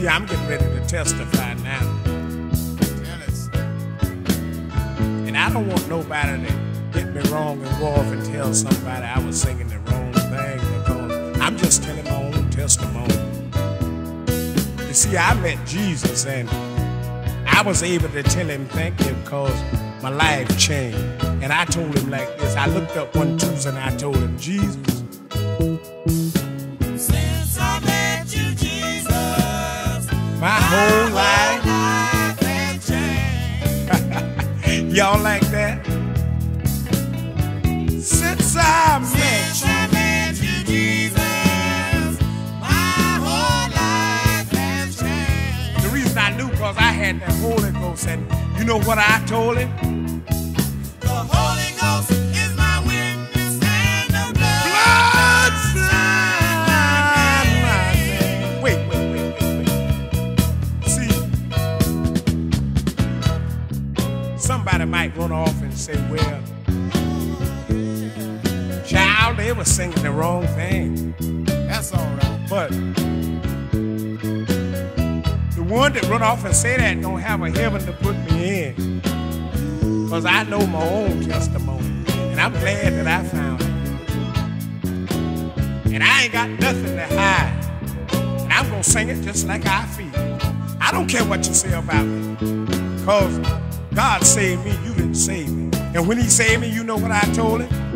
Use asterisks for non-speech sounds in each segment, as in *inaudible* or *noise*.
See, I'm getting ready to testify now. And I don't want nobody to get me wrong and go off and tell somebody I was singing the wrong thing because I'm just telling my own testimony. You see, I met Jesus and I was able to tell him thank you because my life changed. And I told him like this. I looked up one Tuesday and I told him, Jesus, whole life. life has *laughs* changed. Y'all like that? Since I met Since I met you, Jesus, my whole life has changed. The reason I knew because I had that Holy Ghost, and you know what I told him? Say, well, child, they were singing the wrong thing. That's all right. But the one that run off and say that don't have a heaven to put me in. Because I know my own testimony. And I'm glad that I found it. And I ain't got nothing to hide. And I'm going to sing it just like I feel. I don't care what you say about me. Because God saved me, you didn't save me. And when he saved me, you know what I told him?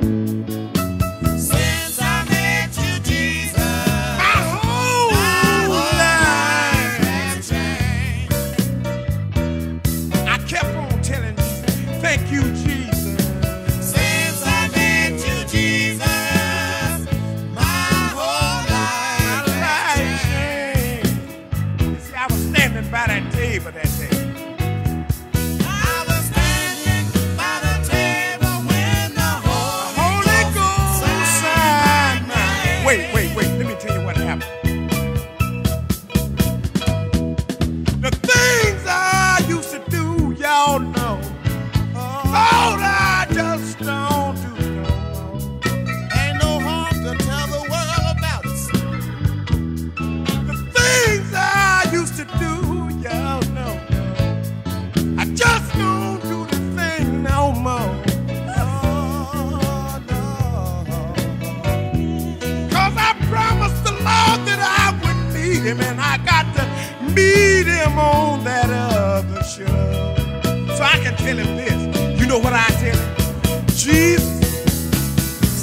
Other show. So I can tell him this. You know what I tell him? Jesus,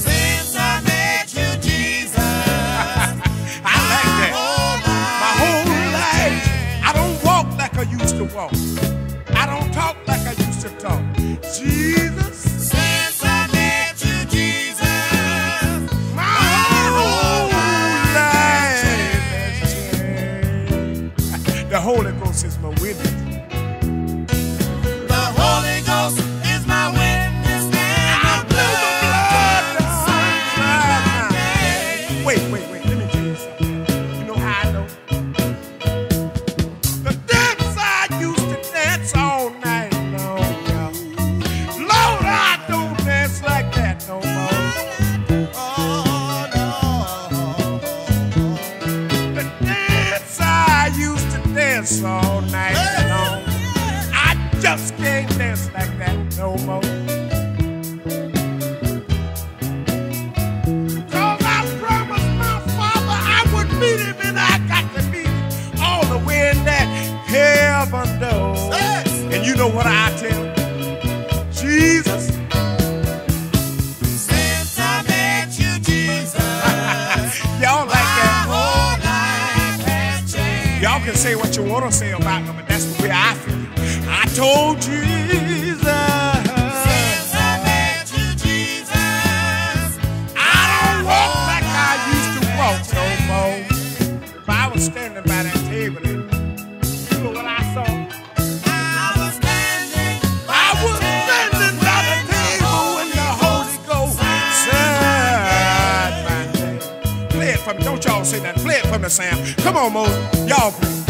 Since I met you, Jesus, *laughs* I like that. My whole life, I don't walk like I used to walk. I don't talk like I used to talk. Jesus, Since I met you, Jesus, my whole life has *laughs* changed. The Holy Ghost is my witness. Dance all night long. I just can't dance like that no more. Cause I promised my father I would meet him and I got to meet him all the way in that heaven door. And you know what I tell? Jesus, Y'all can say what you want to say about me, but that's the way I feel. I told Jesus. Me. Don't y'all say that. Play it for me, Sam. Come on, Moses. Y'all.